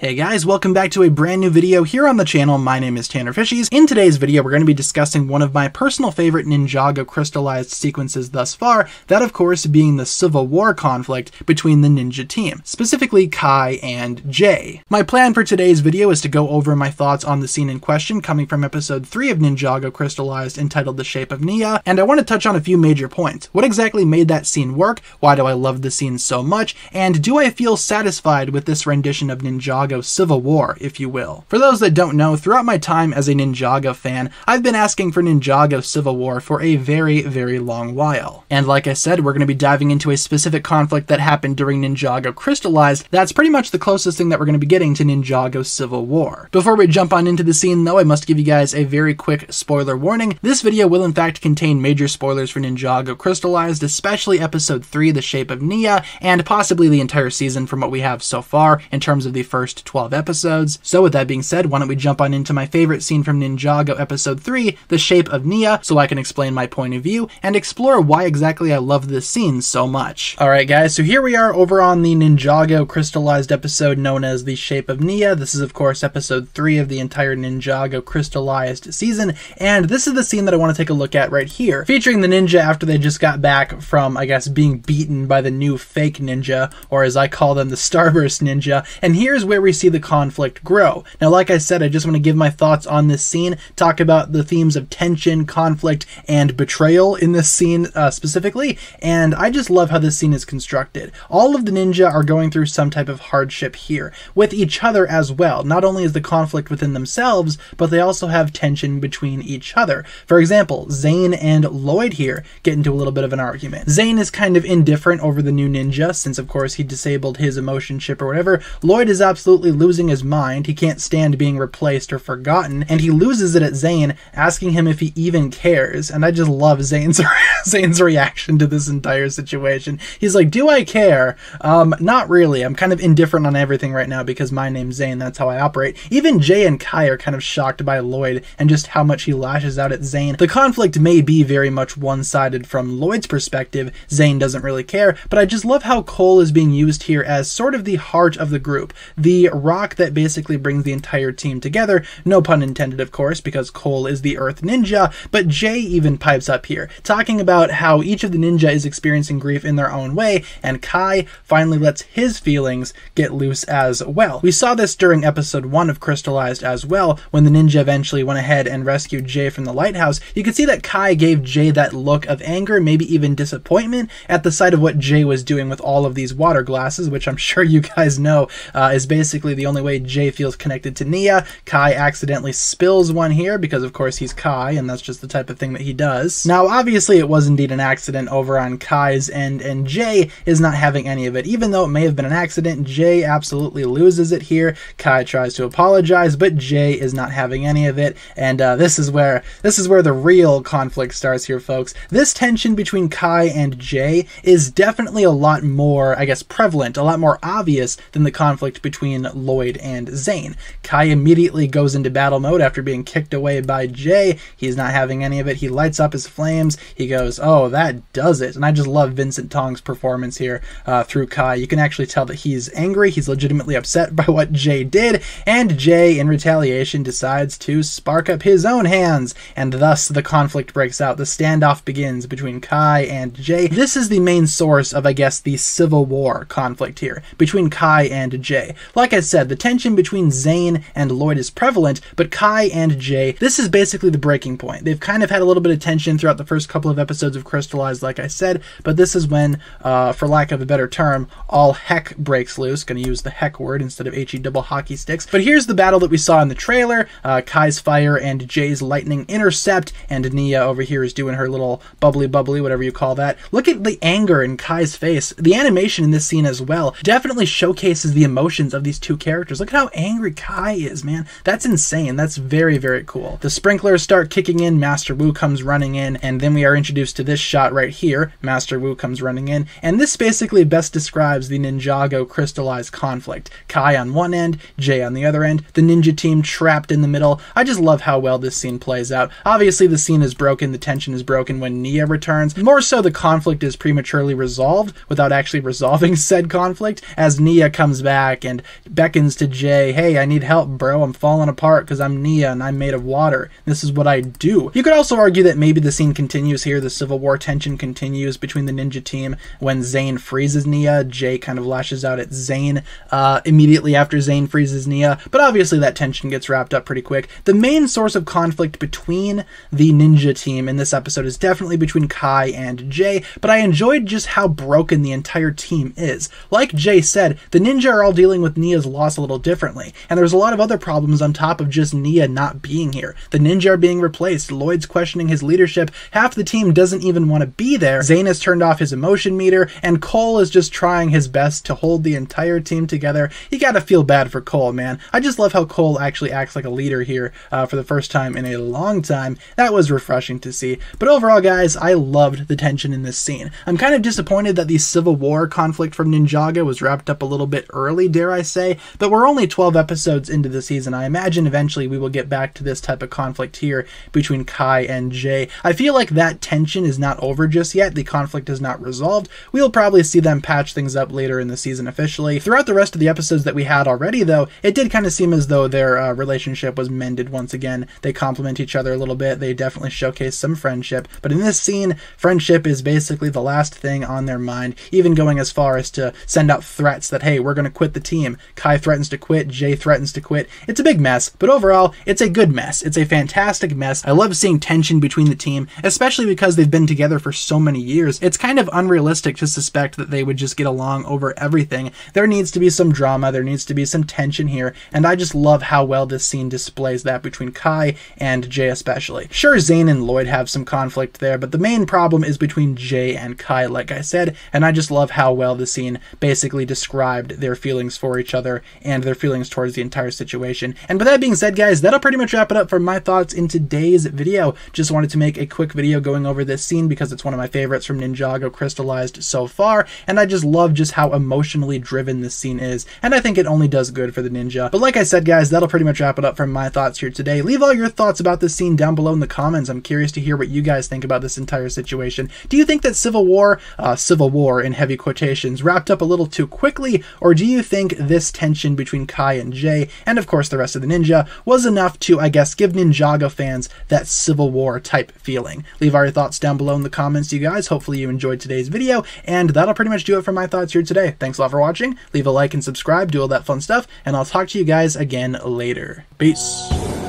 Hey guys, welcome back to a brand new video here on the channel. My name is Tanner Fishies. In today's video, we're going to be discussing one of my personal favorite Ninjago crystalized sequences thus far, that of course being the Civil War conflict between the ninja team, specifically Kai and Jay. My plan for today's video is to go over my thoughts on the scene in question coming from episode 3 of Ninjago Crystalized entitled The Shape of Nya, and I want to touch on a few major points. What exactly made that scene work? Why do I love the scene so much? And do I feel satisfied with this rendition of Ninjago Ninjago Civil War, if you will. For those that don't know, throughout my time as a Ninjago fan, I've been asking for Ninjago Civil War for a very, very long while. And like I said, we're going to be diving into a specific conflict that happened during Ninjago Crystalized. That's pretty much the closest thing that we're going to be getting to Ninjago Civil War. Before we jump on into the scene though, I must give you guys a very quick spoiler warning. This video will in fact contain major spoilers for Ninjago Crystalized, especially episode 3, The Shape of Nya, and possibly the entire season from what we have so far in terms of the first 12 episodes. So with that being said, why don't we jump on into my favorite scene from Ninjago episode 3, The Shape of Nya, so I can explain my point of view and explore why exactly I love this scene so much. Alright guys, so here we are over on the Ninjago crystalized episode known as The Shape of Nya. This is of course episode 3 of the entire Ninjago crystalized season, and this is the scene that I want to take a look at right here, featuring the ninja after they just got back from, I guess, being beaten by the new fake ninja, or as I call them, the Starburst ninja, and here's where we we see the conflict grow. Now, like I said, I just want to give my thoughts on this scene, talk about the themes of tension, conflict, and betrayal in this scene uh, specifically, and I just love how this scene is constructed. All of the ninja are going through some type of hardship here, with each other as well. Not only is the conflict within themselves, but they also have tension between each other. For example, Zane and Lloyd here get into a little bit of an argument. Zane is kind of indifferent over the new ninja, since of course he disabled his emotion chip or whatever. Lloyd is absolutely absolutely losing his mind. He can't stand being replaced or forgotten, and he loses it at Zane, asking him if he even cares. And I just love Zane's Zane's reaction to this entire situation. He's like, "Do I care? Um, not really. I'm kind of indifferent on everything right now because my name's Zane. That's how I operate." Even Jay and Kai are kind of shocked by Lloyd and just how much he lashes out at Zane. The conflict may be very much one-sided from Lloyd's perspective. Zane doesn't really care, but I just love how Cole is being used here as sort of the heart of the group, the rock that basically brings the entire team together. No pun intended, of course, because Cole is the Earth Ninja, but Jay even pipes up here, talking about how each of the ninja is experiencing grief in their own way, and Kai finally lets his feelings get loose as well. We saw this during episode 1 of Crystalized as well, when the ninja eventually went ahead and rescued Jay from the lighthouse. You could see that Kai gave Jay that look of anger, maybe even disappointment, at the sight of what Jay was doing with all of these water glasses, which I'm sure you guys know uh, is basically basically the only way Jay feels connected to Nya. Kai accidentally spills one here because, of course, he's Kai, and that's just the type of thing that he does. Now, obviously, it was indeed an accident over on Kai's end, and Jay is not having any of it. Even though it may have been an accident, Jay absolutely loses it here. Kai tries to apologize, but Jay is not having any of it, and uh, this is where this is where the real conflict starts here, folks. This tension between Kai and Jay is definitely a lot more, I guess, prevalent, a lot more obvious than the conflict between Lloyd and Zane. Kai immediately goes into battle mode after being kicked away by Jay. He's not having any of it. He lights up his flames. He goes, oh, that does it. And I just love Vincent Tong's performance here uh, through Kai. You can actually tell that he's angry. He's legitimately upset by what Jay did. And Jay, in retaliation, decides to spark up his own hands. And thus the conflict breaks out. The standoff begins between Kai and Jay. This is the main source of, I guess, the Civil War conflict here between Kai and Jay. Like I said, the tension between Zane and Lloyd is prevalent, but Kai and Jay, this is basically the breaking point. They've kind of had a little bit of tension throughout the first couple of episodes of Crystalized, like I said, but this is when, uh, for lack of a better term, all heck breaks loose. Gonna use the heck word instead of HE double hockey sticks. But here's the battle that we saw in the trailer. Uh, Kai's fire and Jay's lightning intercept, and Nya over here is doing her little bubbly bubbly, whatever you call that. Look at the anger in Kai's face. The animation in this scene as well definitely showcases the emotions of these two two characters. Look at how angry Kai is, man. That's insane. That's very, very cool. The sprinklers start kicking in. Master Wu comes running in, and then we are introduced to this shot right here. Master Wu comes running in, and this basically best describes the Ninjago crystalized conflict. Kai on one end, Jay on the other end, the ninja team trapped in the middle. I just love how well this scene plays out. Obviously, the scene is broken, the tension is broken when Nya returns. More so, the conflict is prematurely resolved without actually resolving said conflict, as Nya comes back and beckons to Jay, hey, I need help, bro. I'm falling apart because I'm Nya and I'm made of water. This is what I do. You could also argue that maybe the scene continues here. The Civil War tension continues between the ninja team when Zane freezes Nya. Jay kind of lashes out at Zane uh, immediately after Zane freezes Nya, But obviously that tension gets wrapped up pretty quick. The main source of conflict between the ninja team in this episode is definitely between Kai and Jay, but I enjoyed just how broken the entire team is. Like Jay said, the ninja are all dealing with Nya's loss a little differently, and there's a lot of other problems on top of just Nya not being here. The ninja are being replaced, Lloyd's questioning his leadership, half the team doesn't even want to be there, Zane has turned off his emotion meter, and Cole is just trying his best to hold the entire team together. You gotta feel bad for Cole, man. I just love how Cole actually acts like a leader here uh, for the first time in a long time. That was refreshing to see. But overall, guys, I loved the tension in this scene. I'm kind of disappointed that the Civil War conflict from Ninjago was wrapped up a little bit early, dare I say, but we're only 12 episodes into the season. I imagine eventually we will get back to this type of conflict here between Kai and Jay. I feel like that tension is not over just yet. The conflict is not resolved. We'll probably see them patch things up later in the season officially. Throughout the rest of the episodes that we had already, though, it did kind of seem as though their uh, relationship was mended once again. They complement each other a little bit. They definitely showcase some friendship. But in this scene, friendship is basically the last thing on their mind, even going as far as to send out threats that, hey, we're going to quit the team. Kai threatens to quit, Jay threatens to quit. It's a big mess, but overall, it's a good mess. It's a fantastic mess. I love seeing tension between the team, especially because they've been together for so many years. It's kind of unrealistic to suspect that they would just get along over everything. There needs to be some drama, there needs to be some tension here, and I just love how well this scene displays that between Kai and Jay especially. Sure, Zane and Lloyd have some conflict there, but the main problem is between Jay and Kai, like I said, and I just love how well the scene basically described their feelings for each and their feelings towards the entire situation. And with that being said, guys, that'll pretty much wrap it up for my thoughts in today's video. Just wanted to make a quick video going over this scene because it's one of my favorites from Ninjago Crystalized so far, and I just love just how emotionally driven this scene is, and I think it only does good for the ninja. But like I said, guys, that'll pretty much wrap it up for my thoughts here today. Leave all your thoughts about this scene down below in the comments. I'm curious to hear what you guys think about this entire situation. Do you think that Civil War, uh, Civil War in heavy quotations, wrapped up a little too quickly, or do you think this tension between Kai and Jay, and of course the rest of the ninja, was enough to, I guess, give Ninjago fans that Civil War type feeling? Leave all your thoughts down below in the comments, you guys. Hopefully you enjoyed today's video, and that'll pretty much do it for my thoughts here today. Thanks a lot for watching. Leave a like and subscribe, do all that fun stuff, and I'll talk to you guys again later. Peace.